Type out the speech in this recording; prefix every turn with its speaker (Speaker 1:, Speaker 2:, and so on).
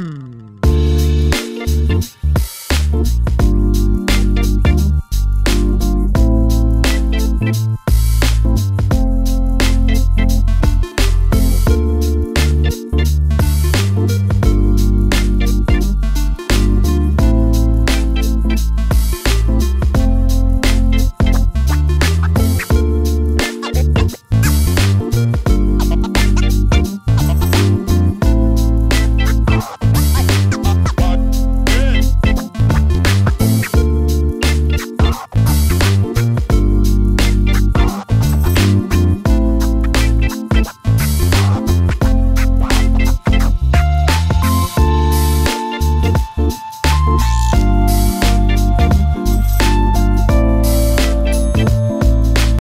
Speaker 1: Hmm.